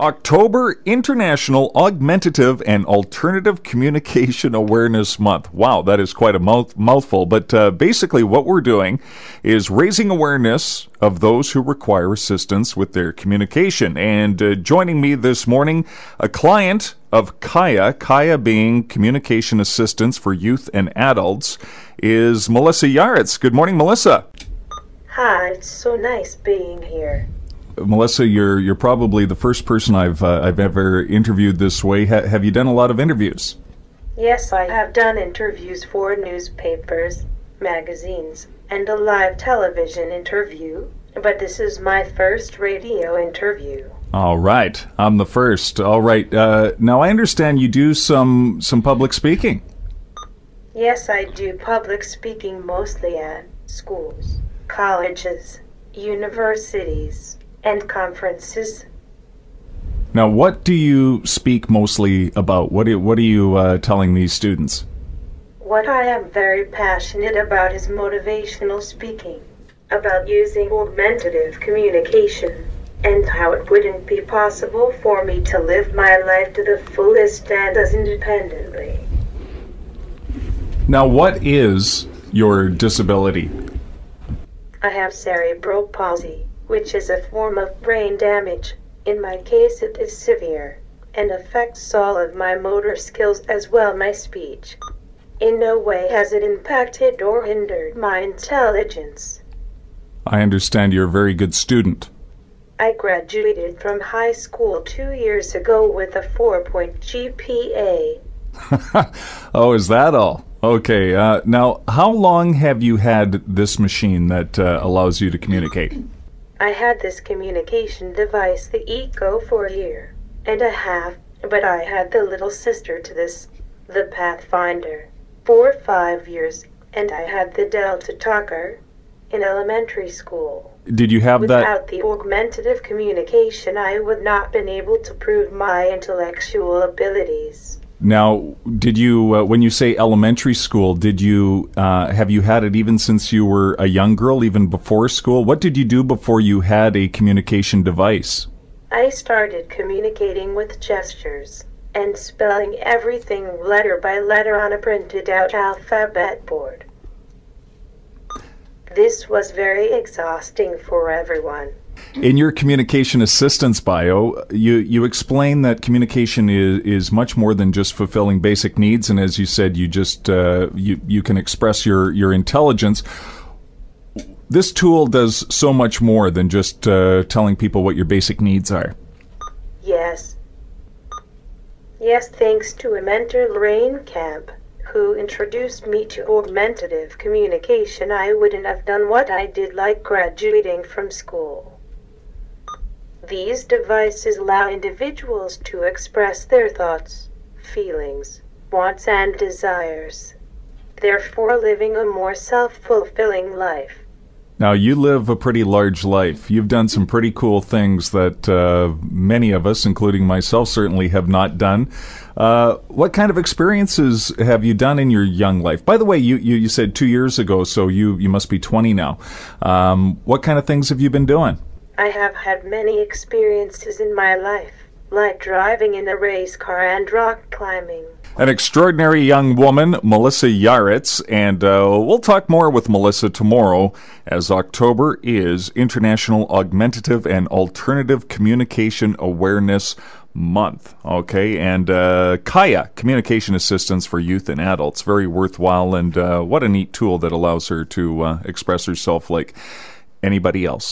October International Augmentative and Alternative Communication Awareness Month. Wow, that is quite a mouth, mouthful. But uh, basically, what we're doing is raising awareness of those who require assistance with their communication. And uh, joining me this morning, a client of CAYA, CAYA being Communication Assistance for Youth and Adults, is Melissa Yaretz. Good morning, Melissa. Hi, it's so nice being here. Melissa, you're you're probably the first person I've uh, I've ever interviewed this way. Ha- have you done a lot of interviews? Yes, I have done interviews for newspapers, magazines, and a live television interview, but this is my first radio interview. All right, I'm the first. All right. Uh, now I understand you do some some public speaking. Yes, I do public speaking mostly at schools, colleges, universities, and conferences. Now, what do you speak mostly about? What are, what are you uh, telling these students? What I am very passionate about is motivational speaking, about using augmentative communication, and how it wouldn't be possible for me to live my life to the fullest and as independently. Now, what is your disability? I have cerebral palsy, which is a form of brain damage. In my case, it is severe and affects all of my motor skills as well my speech. In no way has it impacted or hindered my intelligence. I understand you're a very good student. I graduated from high school two years ago with a 4 point GPA. oh, is that all? Okay. Uh, now, how long have you had this machine that uh, allows you to communicate? I had this communication device, the Eco, for a year and a half, but I had the little sister to this, the Pathfinder, for five years, and I had the Delta Talker in elementary school. Did you have that? Without the augmentative communication, I would not been able to prove my intellectual abilities. Now, did you, uh, when you say elementary school, did you uh, have you had it even since you were a young girl, even before school? What did you do before you had a communication device? I started communicating with gestures and spelling everything letter by letter on a printed out alphabet board. This was very exhausting for everyone. In your communication assistance bio, you, you explain that communication is, is much more than just fulfilling basic needs, and as you said, you just uh, you you can express your your intelligence. This tool does so much more than just uh, telling people what your basic needs are. Yes. Yes, thanks to a mentor, Lorraine Camp, who introduced me to augmentative communication, I wouldn't have done what I did like graduating from school. These devices allow individuals to express their thoughts, feelings, wants, and desires, therefore living a more self-fulfilling life. Now, you live a pretty large life. You've done some pretty cool things that uh, many of us, including myself, certainly have not done. Uh, what kind of experiences have you done in your young life? By the way, you, you, you said two years ago, so you, you must be 20 now. Um, what kind of things have you been doing? I have had many experiences in my life, like driving in a race car and rock climbing. An extraordinary young woman, Melissa Yaretz, and uh, we'll talk more with Melissa tomorrow as October is International Augmentative and Alternative Communication Awareness Month. Okay, and uh, CAYA, Communication Assistance for Youth and Adults, very worthwhile, and uh, what a neat tool that allows her to uh, express herself like anybody else.